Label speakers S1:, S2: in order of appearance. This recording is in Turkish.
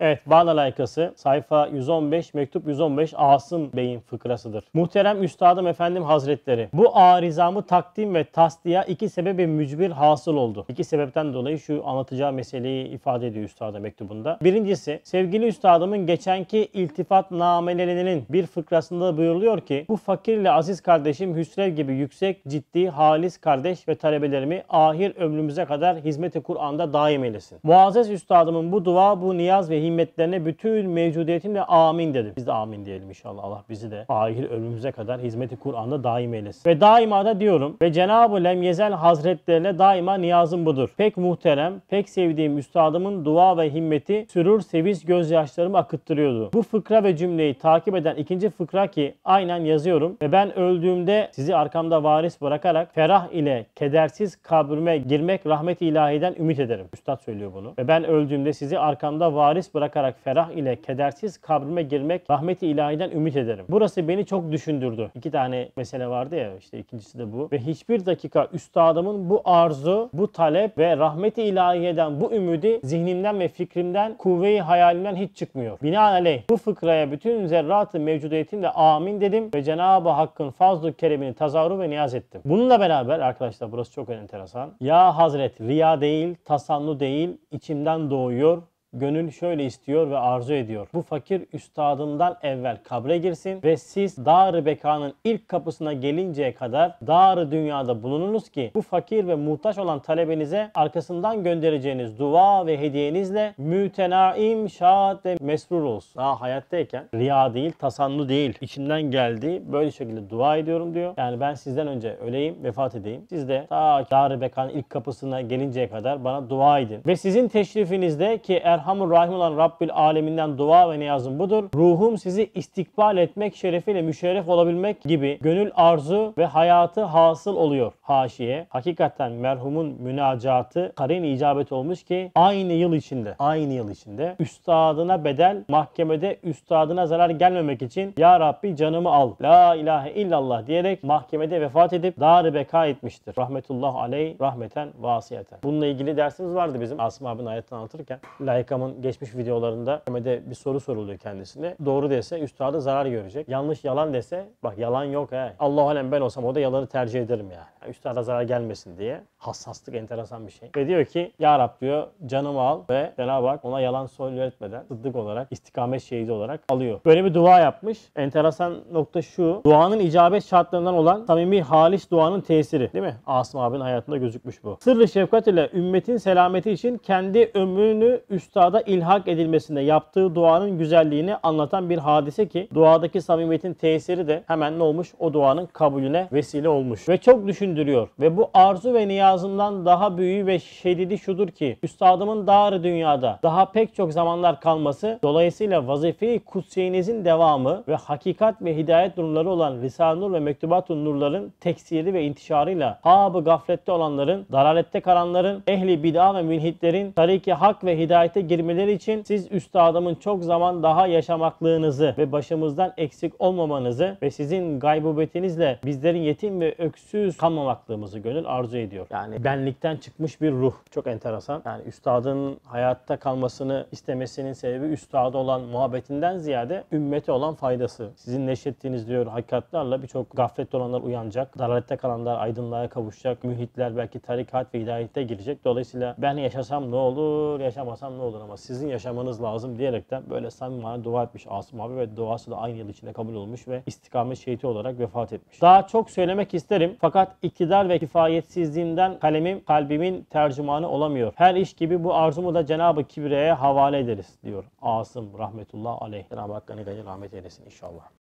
S1: Evet, Bağla layıkası sayfa 115, mektup 115 Asım Bey'in fıkrasıdır. Muhterem Üstadım Efendim Hazretleri, bu arızamı takdim ve tasdiya iki sebebi mücbir hasıl oldu. İki sebepten dolayı şu anlatacağı meseleyi ifade ediyor Üstadım mektubunda. Birincisi, sevgili Üstadımın geçenki iltifat namelerinin bir fıkrasında buyuruluyor ki, bu fakirle aziz kardeşim Hüsrev gibi yüksek, ciddi, halis kardeş ve talebelerimi ahir ömrümüze kadar hizmeti Kur'an'da daim eylesin. Muazzez Üstadımın bu dua, bu niyaz ve himmetlerine bütün mevcudiyetimle amin dedim. Biz de amin diyelim inşallah. Allah bizi de ahir ömrümüze kadar hizmeti Kur'an'da daim eylesin. Ve daima da diyorum ve Cenab-ı Lemyezel Hazretlerine daima niyazım budur. Pek muhterem, pek sevdiğim üstadımın dua ve himmeti sürür sevinç gözyaşlarımı akıttırıyordu. Bu fıkra ve cümleyi takip eden ikinci fıkra ki aynen yazıyorum ve ben öldüğümde sizi arkamda varis bırakarak ferah ile kedersiz kabrime girmek rahmet-i ilahiden ümit ederim. Üstad söylüyor bunu. Ve ben öldüğümde sizi arkamda varis bırakarak ferah ile kedersiz kabrime girmek rahmet-i ilahiden ümit ederim. Burası beni çok düşündürdü. İki tane mesele vardı ya işte ikincisi de bu. Ve hiçbir dakika üstadımın bu arzu, bu talep ve rahmet-i ilahiyeden bu ümidi zihnimden ve fikrimden, kuvve-i hayalimden hiç çıkmıyor. Binaenaleyh bu fıkraya bütün zerratı mevcudiyetimle amin dedim ve Cenab-ı Hakk'ın fazl-ı keremini tazarru ve niyaz ettim. Bununla beraber arkadaşlar burası çok enteresan. Ya Hazret riya değil, tasannu değil, içimden doğuyor Gönül şöyle istiyor ve arzu ediyor. Bu fakir üstadından evvel kabre girsin ve siz Dar-ı Beka'nın ilk kapısına gelinceye kadar Dar-ı Dünya'da bulununuz ki bu fakir ve muhtaç olan talebenize arkasından göndereceğiniz dua ve hediyenizle mütenaim, şad ve mesrur olsun. Daha hayattayken riya değil, tasannu değil. İçinden geldi. Böyle şekilde dua ediyorum diyor. Yani ben sizden önce öleyim, vefat edeyim. Siz de ta Dar-ı Beka'nın ilk kapısına gelinceye kadar bana dua edin. Ve sizin teşrifinizde ki Erhamur Rahim olan Rabbil Aleminden dua ve niyazım budur. Ruhum sizi istikbal etmek şerefiyle müşerref olabilmek gibi gönül arzu ve hayatı hasıl oluyor. Haşiye. Hakikaten merhumun münacatı karin icabet olmuş ki aynı yıl içinde, aynı yıl içinde üstadına bedel mahkemede üstadına zarar gelmemek için Ya Rabbi canımı al. La ilahe illallah diyerek mahkemede vefat edip dar beka etmiştir. Rahmetullah aleyh rahmeten vasiyeten. Bununla ilgili dersimiz vardı bizim Asım abinin hayatını anlatırken. Layıkamın geçmiş videolarında bir soru soruluyor kendisine. Doğru dese üstadı zarar görecek. Yanlış yalan dese bak yalan yok he. Allah alem ben olsam o da yalanı tercih ederim ya. Yani üstada zarar gelmesin diye. Hassaslık enteresan bir şey. Ve diyor ki Ya Rab diyor canımı al ve Cenab-ı Hak ona yalan söyletmeden sıddık olarak istikamet şehidi olarak alıyor. Böyle bir dua yapmış. Enteresan nokta şu. Duanın icabet şartlarından olan samimi halis duanın tesiri. Değil mi? Asım abinin hayatında gözükmüş bu. Sırrı şefkat ile ümmetin selameti için kendi ömrünü üstada ilhak edilmesinde yaptığı duanın güzelliğini anlatan bir hadise ki duadaki samimiyetin tesiri de hemen ne olmuş? O duanın kabulüne vesile olmuş. Ve çok düşündürüyor. Ve bu arzu ve niyazından daha büyüğü ve şedidi şudur ki üstadımın dar dünyada daha pek çok zamanlar kalması dolayısıyla vazife-i kutsiyenizin devamı ve hakikat ve hidayet nurları olan Risale-i Nur ve Mektubat-ı Nurların teksiri ve intişarıyla hab gaflette olanların, dalalette kalanların, ehli bid'a ve mülhitlerin tariki hak ve hidayete girmeleri için siz üstadımın çok zaman daha yaşamaklığınızı ve başımızdan eksik olmamanızı ve sizin gaybubetinizle bizlerin yetim ve öksüz kalmamaklığımızı gönül arzu ediyor. Yani benlikten çıkmış bir ruh. Çok enteresan. Yani üstadın hayatta kalmasını istemesinin sebebi üstada olan muhabbetinden ziyade ümmete olan faydası. Sizin neşrettiğiniz diyor hakikatlarla birçok gaflette olanlar uyanacak. Dalalette kalanlar aydınlığa kavuşacak. Mühitler belki tarikat ve hidayete girecek. Dolayısıyla ben yaşasam ne olur, yaşamasam ne olur ama sizin yaşamanız lazım diyerekten böyle samimi dua etmiş Asım abi ve duası da aynı yıl içinde kabul olmuş ve istikamet şehidi olarak vefat etmiş. Daha çok söylemek isterim fakat iktidar ve kifayetsizliğimden kalemim kalbimin tercümanı olamıyor. Her iş gibi bu arzumu da Cenab-ı Kibriye'ye havale ederiz diyor Asım rahmetullah aleyh. Cenab-ı ne rahmet eylesin inşallah.